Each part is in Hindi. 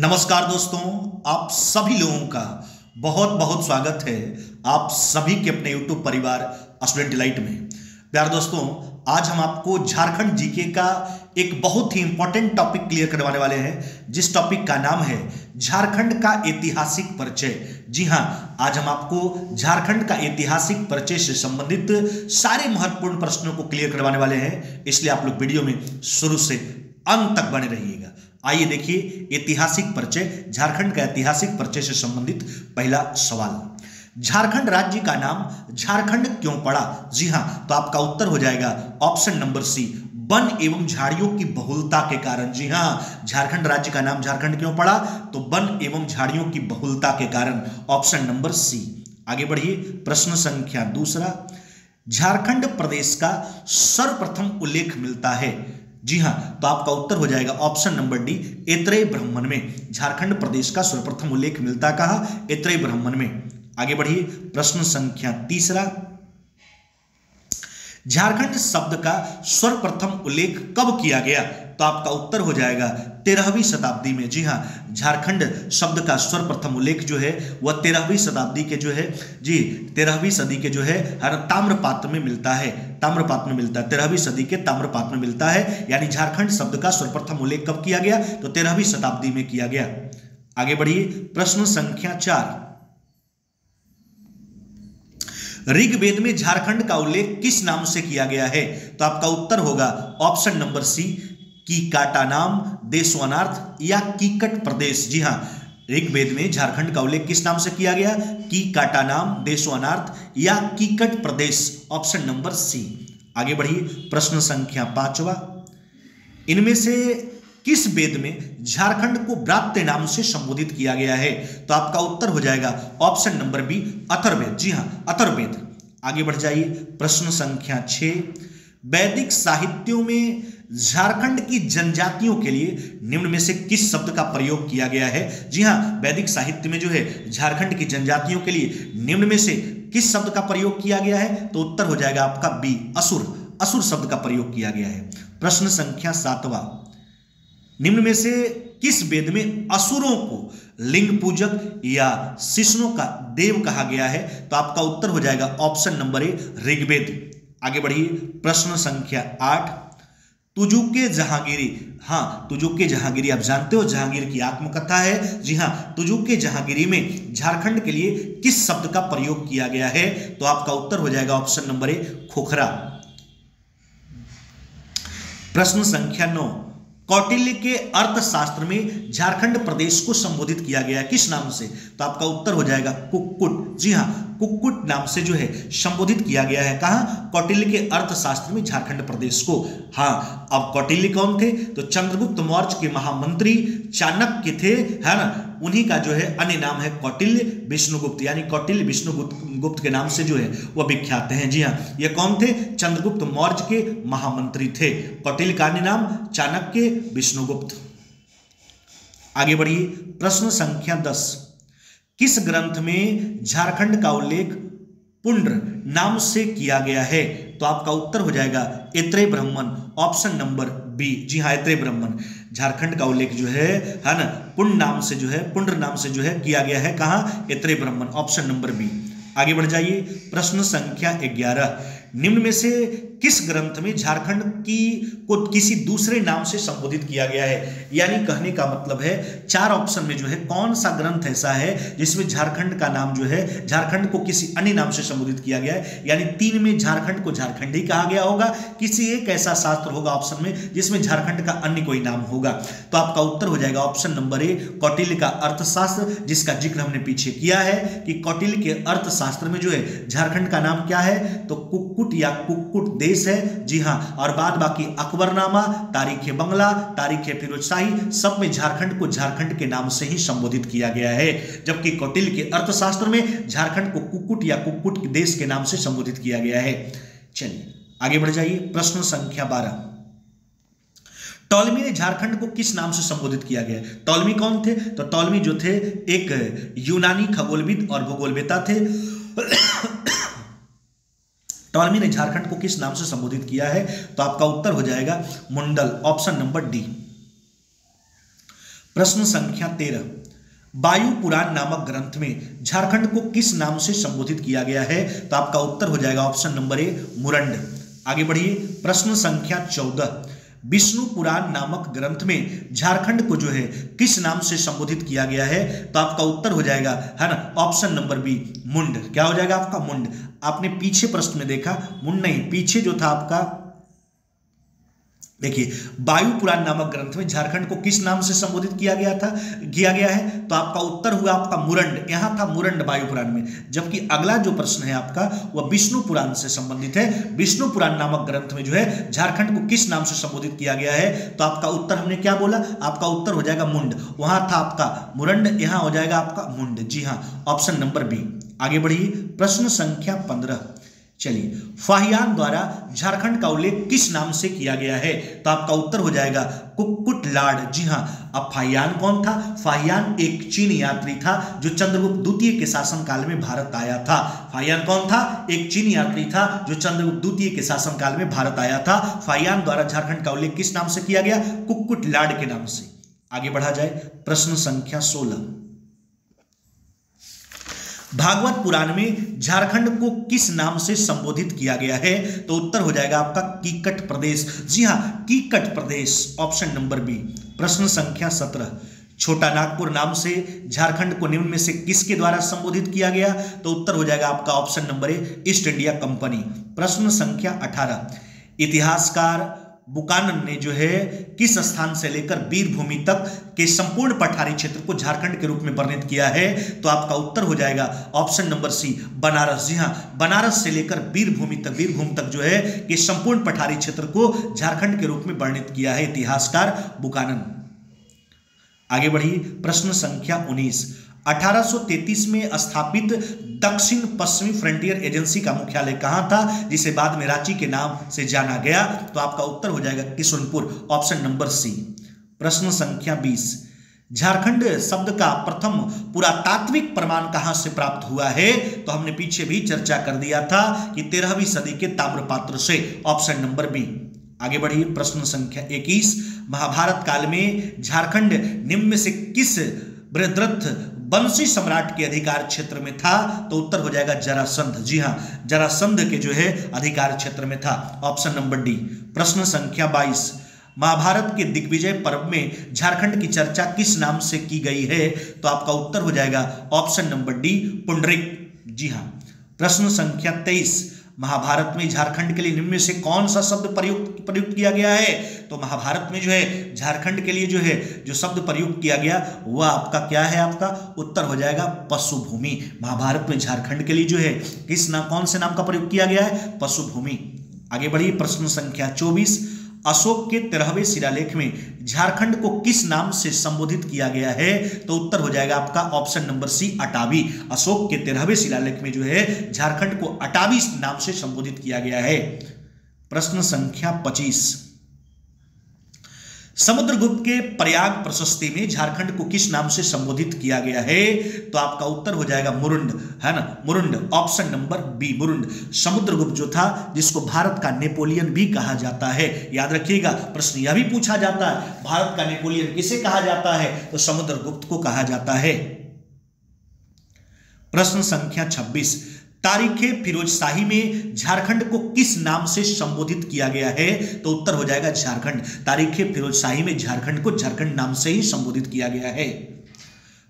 नमस्कार दोस्तों, आप सभी लोगों का बहुत बहुत स्वागत है आप सभी के अपने YouTube परिवार स्टूडेंट लाइट में। प्यार दोस्तों, आज हम आपको झारखंड जीके का एक बहुत ही इंपॉर्टेंट टॉपिक क्लियर करवाने वाले हैं, जिस टॉपिक का नाम है झारखंड का ऐतिहासिक परिचय। जी हाँ आज हम आपको झारखंड का ऐतिहासिक परिचय से संबंधित सारे महत्वपूर्ण प्रश्नों को क्लियर करवाने वाले हैं, इसलिए आप लोग वीडियो में शुरू से अंत तक बने रहिएगा। आइए देखिए ऐतिहासिक परिचय, झारखंड का ऐतिहासिक परिचय से संबंधित पहला सवाल। झारखंड राज्य का नाम झारखंड क्यों पड़ा? जी हाँ तो आपका उत्तर हो जाएगा ऑप्शन नंबर सी, वन एवं झाड़ियों की बहुलता के कारण। जी हाँ, झारखंड राज्य का नाम झारखंड क्यों पड़ा? तो वन एवं झाड़ियों की बहुलता के कारण। ऑप्शन नंबर सी, आगे बढ़िए प्रश्न संख्या दूसरा, झारखंड प्रदेश का सर्वप्रथम उल्लेख मिलता है। जी हाँ तो आपका उत्तर हो जाएगा ऑप्शन नंबर डी एतरे ब्राह्मण में। झारखंड प्रदेश का सर्वप्रथम उल्लेख मिलता कहा? एतरे ब्राह्मण में। आगे बढ़िए, प्रश्न संख्या तीसरा। झारखंड शब्द का सर्वप्रथम उल्लेख कब किया गया? तो आपका उत्तर हो जाएगा तेरहवीं शताब्दी में। जी हाँ झारखंड शब्द का सर्वप्रथम उल्लेख जो है, वह तेरहवीं शताब्दी के जो है, जी, तेरहवीं सदी के जो है, हर ताम्रपात्र में मिलता है। ताम्रपात्र में मिलता है, तेरहवीं सदी के ताम्रपात्र में मिलता है। यानी झारखंड शब्द का सर्वप्रथम उल्लेख कब किया गया? तो तेरहवीं शताब्दी में किया गया। आगे बढ़िए, प्रश्न संख्या चार। ऋग्वेद में झारखंड का उल्लेख किस नाम से किया गया है? तो आपका उत्तर होगा, ऑप्शन नंबर सी की काटा नाम देशवनार्थ या कीकट प्रदेश। जी हाँ ऋग्वेद में झारखंड का उल्लेख किस नाम से किया गया? की काटा नाम देशवनार्थ या Kikat Pradesh, option number C. आगे बढ़िए, प्रश्न संख्या पांचवा। इनमें से किस वेद में झारखंड को व्रात्य नाम से संबोधित किया गया है? तो आपका उत्तर हो जाएगा ऑप्शन नंबर बी अथर्वेद जी हाँ अथर्वेद आगे बढ़ जाइए, प्रश्न संख्या छ वैदिक साहित्यों में झारखंड की जनजातियों के लिए निम्न में से किस शब्द का प्रयोग किया गया है? जी हाँ वैदिक साहित्य में जो है, झारखंड की जनजातियों के लिए निम्न में से किस शब्द का प्रयोग किया गया है? तो उत्तर हो जाएगा आपका बी, असुर। असुर शब्द का प्रयोग किया गया है। प्रश्न संख्या सातवां। निम्न में से किस वेद में असुरों को लिंग पूजक या शिष्णों का देव कहा गया है? तो आपका उत्तर हो जाएगा ऑप्शन नंबर ए, ऋग्वेद। आगे बढ़िए, प्रश्न संख्या आठ तुजुके जहांगीरी। हाँ तुजुके जहांगीरी, आप जानते हो जहांगीर की आत्मकथा है। जी हाँ तुजुके जहांगीरी में झारखंड के लिए किस शब्द का प्रयोग किया गया है? तो आपका उत्तर हो जाएगा ऑप्शन नंबर ए, खोखरा। प्रश्न संख्या नौ, कौटिल्य के अर्थशास्त्र में झारखंड प्रदेश को संबोधित किया गया किस नाम से? तो आपका उत्तर हो जाएगा कुक्कुट। जी हाँ कुक्कुट नाम से जो है संबोधित किया गया है। कहा? कौटिल्य के अर्थशास्त्र में झारखंड प्रदेश को। हाँ अब कौटिल्य कौन थे? तो चंद्रगुप्त मौर्य के महामंत्री चाणक्य थे, है ना? उन्हीं का जो है अन्य नाम है कौटिल्य विष्णुगुप्त। यानी कौटिल्य विष्णुगुप्त, गुप्त के नाम से जो है वह विख्यात हैं। जी हाँ ये कौन थे? चंद्रगुप्त मौर्य के महामंत्री थे। कौटिल्य का अन्य नाम चाणक्य विष्णुगुप्त। आगे बढ़िए, प्रश्न संख्या दस। किस ग्रंथ में झारखंड का उल्लेख पुंड्र नाम से किया गया है? तो आपका उत्तर हो जाएगा इत्रे ब्राह्मण ऑप्शन नंबर बी। जी हाँ इत्रे ब्राह्मण झारखंड का उल्लेख जो है है ना? पुण्य नाम से जो है, पुंड्र नाम से जो है किया गया है। कहा? इत्रे ब्राह्मण ऑप्शन नंबर बी। आगे बढ़ जाइए। प्रश्न संख्या ग्यारह। निम्न में से किस ग्रंथ में झारखंड की को किसी दूसरे नाम से संबोधित किया गया है? यानी कहने का मतलब है, चार ऑप्शन में जो है, कौन सा ग्रंथ ऐसा है जिसमें झारखंड का नाम जो है, झारखंड को किसी अन्य नाम से संबोधित किया गया है? यानी तीन में झारखंड को झारखंड ही कहा गया होगा, किसी एक ऐसा शास्त्र होगा ऑप्शन में जिसमें झारखंड का अन्य कोई नाम होगा। तो आपका उत्तर हो जाएगा ऑप्शन नंबर ए कौटिल्य का अर्थशास्त्र, जिसका ज़िक्र हमने पीछे किया है कि कौटिल्य के अर्थशास्त्र में जो है, झारखंड का नाम क्या है? तो कुक्कुट या कुक्कुट देश है। जी हाँ और बाद बाकी अकबरनामा, तारीख बंगला, तारीख फिरोज शाही सब में झारखंड को झारखंड के नाम से ही संबोधित किया गया है। जबकि कौटिल्य के अर्थशास्त्र में झारखंड को कुक्कुट या कुक्कुट देश के नाम से संबोधित किया गया है। चलिए, आगे बढ़ जाइए, प्रश्न संख्या बारह। टॉलमी ने झारखंड को किस नाम से संबोधित किया गया? टॉलमी कौन थे? तो टॉलमी जो थे, एक यूनानी खगोलविद और भूगोलवेता थे। टॉलमी ने झारखंड को किस नाम से संबोधित किया है? तो आपका उत्तर हो जाएगा मुंडल, ऑप्शन नंबर डी। प्रश्न संख्या तेरह। वायु पुराण नामक ग्रंथ में झारखंड को किस नाम से संबोधित किया गया है? तो आपका उत्तर हो जाएगा ऑप्शन नंबर ए, मुरंड। आगे बढ़िए, प्रश्न संख्या चौदह। विष्णु पुराण नामक ग्रंथ में झारखंड को जो है, किस नाम से संबोधित किया गया है? तो आपका उत्तर हो जाएगा, है ना? ऑप्शन नंबर बी, मुंड। क्या हो जाएगा आपका मुंड? आपने पीछे प्रश्न में देखा, मुंड नहीं, पीछे जो था आपका देखिए वायु पुराण नामक ग्रंथ में झारखंड को किस नाम से संबोधित किया गया था, किया गया है? तो आपका उत्तर हुआ आपका मुरंड, यहाँ था मुरंड वायु पुराण में, जबकि अगला जो प्रश्न है आपका, वह विष्णु पुराण से संबंधित है। विष्णु पुराण नामक ग्रंथ में जो है, झारखंड को किस नाम से संबोधित किया गया है? तो आपका उत्तर हमने क्या बोला? आपका उत्तर हो जाएगा मुंड, वहाँ था आपका मुरंड, यहाँ हो जाएगा आपका मुंड। जी हाँ ऑप्शन नंबर बी, आगे बढ़िए, प्रश्न संख्या पंद्रह। चलिए, फाहियान द्वारा झारखंड का उल्लेख किस नाम से किया गया है? तो आपका उत्तर हो जाएगा कुक्कुट लाड जी हाँ अब फाहियान कौन था? फाहियान एक चीन यात्री था जो चंद्रगुप्त द्वितीय के शासन काल में भारत आया था। फाहियान कौन था? एक चीन यात्री था जो चंद्रगुप्त द्वितीय के शासन काल में भारत आया था। फाहियान द्वारा झारखंड का उल्लेख किस नाम से किया गया? कुक्कुट लाड के नाम से। आगे बढ़ा जाए, प्रश्न संख्या सोलह। भागवत पुराण में झारखंड को किस नाम से संबोधित किया गया है? तो उत्तर हो जाएगा आपका कीकट प्रदेश। जी हाँ Kikat Pradesh, option number B, प्रश्न संख्या सत्रह। छोटा नागपुर नाम से झारखंड को निम्न में से किसके द्वारा संबोधित किया गया? तो उत्तर हो जाएगा आपका option number A, East India Company. प्रश्न संख्या अठारह, इतिहासकार बुकानन ने जो है किस स्थान से लेकर वीरभूमि तक के संपूर्ण पठारी क्षेत्र को झारखंड के रूप में वर्णित किया है? तो आपका उत्तर हो जाएगा ऑप्शन नंबर सी, बनारस। जी हाँ बनारस से लेकर वीरभूमि तक वीरभूमि तक जो है कि संपूर्ण पठारी क्षेत्र को झारखंड के रूप में वर्णित किया है इतिहासकार बुकानन। आगे बढ़िए, प्रश्न संख्या उन्नीस। 1833 में स्थापित दक्षिण पश्चिमी फ्रंटियर एजेंसी का मुख्यालय कहाँ था, जिसे बाद में रांची के नाम से जाना गया? तो आपका उत्तर हो जाएगा किशुनपुर, ऑप्शन नंबर सी। प्रश्न संख्या 20 झारखंड शब्द का प्रथम पुरातात्विक प्रमाण कहाँ से प्राप्त हुआ है? तो हमने पीछे भी चर्चा कर दिया था कि तेरहवीं सदी के ताम्रपात्र से, ऑप्शन नंबर बी। आगे बढ़िए, प्रश्न संख्या 21 महाभारत काल में झारखंड निम्न से किस बृहद्रथ वंशी सम्राट के अधिकार क्षेत्र में था तो उत्तर हो जाएगा जरासंध। जी हाँ जरासंध के जो है, अधिकार क्षेत्र में था। ऑप्शन नंबर डी, प्रश्न संख्या 22 महाभारत के दिग्विजय पर्व में झारखंड की चर्चा किस नाम से की गई है तो आपका उत्तर हो जाएगा ऑप्शन नंबर डी, पुंडरिक। जी हाँ प्रश्न संख्या तेईस। महाभारत में झारखंड के लिए निम्न से कौन सा शब्द प्रयुक्त प्रयुक्त किया गया है। तो महाभारत में जो है, झारखंड के लिए जो है, जो शब्द प्रयुक्त किया गया, वह आपका क्या है आपका? उत्तर हो जाएगा पशुभूमि। महाभारत में झारखंड के लिए जो है, किस नाम, कौन से नाम का प्रयोग किया गया है? पशुभूमि। आगे बढ़िए, प्रश्न संख्या चौबीस। अशोक के तेरहवें शिलालेख में झारखंड को किस नाम से संबोधित किया गया है? तो उत्तर हो जाएगा आपका option number C, Atavi. Ashoka के तेरहवें शिलालेख में जो है, झारखंड को अटावी नाम से संबोधित किया गया है। प्रश्न संख्या पच्चीस। समुद्रगुप्त के प्रयाग प्रशस्ति में झारखंड को किस नाम से संबोधित किया गया है? तो आपका उत्तर हो जाएगा मुरुंड, है ना? Murund option number B Murund. Samudragupta जो था, जिसको भारत का नेपोलियन भी कहा जाता है। याद रखिएगा, प्रश्न यह भी पूछा जाता है, भारत का नेपोलियन किसे कहा जाता है? तो समुद्रगुप्त को कहा जाता है। प्रश्न संख्या 26 तारीख फिरोज शाही में झारखंड को किस नाम से संबोधित किया गया है? तो उत्तर हो जाएगा झारखंड। तारीख फिरोज शाही में झारखंड को झारखंड नाम से ही संबोधित किया गया है।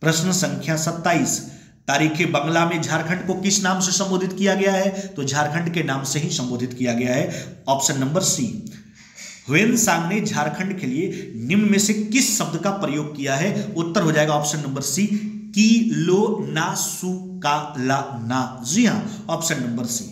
प्रश्न संख्या 27 तारीख बंगला में झारखंड को किस नाम से संबोधित किया गया है? तो झारखंड के नाम से ही संबोधित किया गया है। Option number C. हुएन सांग ने झारखंड के लिए निम्न में से किस शब्द का प्रयोग किया है? उत्तर हो जाएगा ऑप्शन नंबर सी। की जी हाँ ऑप्शन नंबर सी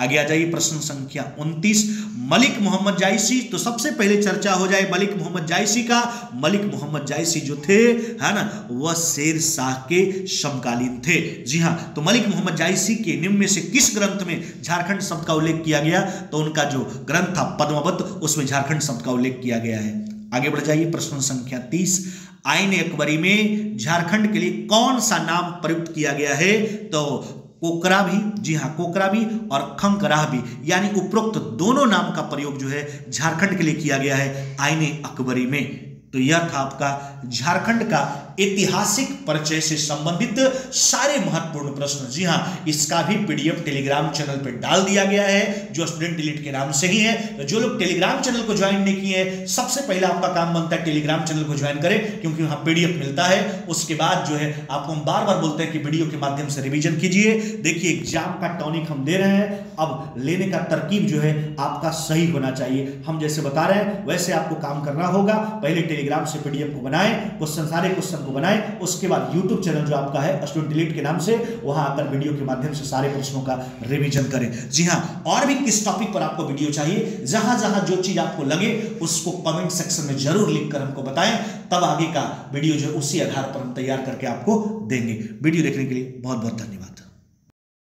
आगे आ जाइए प्रश्न संख्या 29 मलिक मोहम्मद जायसी तो सबसे पहले चर्चा हो जाए मलिक मोहम्मद जायसी का। मलिक मोहम्मद जायसी जो थे, है ना, वह शेर शाह के समकालीन थे। जी हाँ तो मलिक मोहम्मद जायसी के निम्न में से किस ग्रंथ में झारखंड शब्द का उल्लेख किया गया? तो उनका जो ग्रंथ था पद्मवत, उसमें झारखंड शब्द का उल्लेख किया गया है। आगे बढ़ जाइए प्रश्न संख्या तीस। आइन अकबरी में झारखंड के लिए कौन सा नाम प्रयुक्त किया गया है? तो कोकरा भी, जी हाँ कोकरा भी और खंकराह भी। यानी उपरोक्त दोनों नाम का प्रयोग जो है झारखंड के लिए किया गया है आईने अकबरी में। तो यह था आपका झारखंड का ऐतिहासिक परिचय से संबंधित सारे महत्वपूर्ण प्रश्न। जी हाँ इसका भी पीडीएफ टेलीग्राम चैनल पर डाल दिया गया है, जो स्टूडेंट डिलीट के नाम से ही है। तो जो लोग टेलीग्राम चैनल को ज्वाइन नहीं किए हैं, सबसे पहले आपका काम बनता है टेलीग्राम चैनल को ज्वाइन करें, क्योंकि वहाँ पीडीएफ मिलता है। उसके बाद जो है, आपको हम बार बार बोलते हैं कि वीडियो के माध्यम से रिविजन कीजिए। देखिए एग्ज़ाम का टॉनिक हम दे रहे हैं। अब लेने का तरकीब जो है, आपका सही होना चाहिए। हम जैसे बता रहे हैं, वैसे आपको काम करना होगा। पहले टेलीग्राम से पीडीएफ को बनाएँ, क्वेश्चन, सारे क्वेश्चन को बनाएँ। उसके बाद यूट्यूब चैनल जो आपका है स्टूडेंट डिलीट के नाम से, वहाँ आकर वीडियो के माध्यम से सारे प्रश्नों का रिविजन करें। जी हाँ और भी किस टॉपिक पर आपको वीडियो चाहिए, जहाँ जहाँ जो चीज़ आपको लगे, उसको कमेंट सेक्शन में ज़रूर लिख कर हमको बताएँ। तब आगे का वीडियो जो उसी आधार पर हम तैयार करके आपको देंगे। वीडियो देखने के लिए बहुत बहुत धन्यवाद।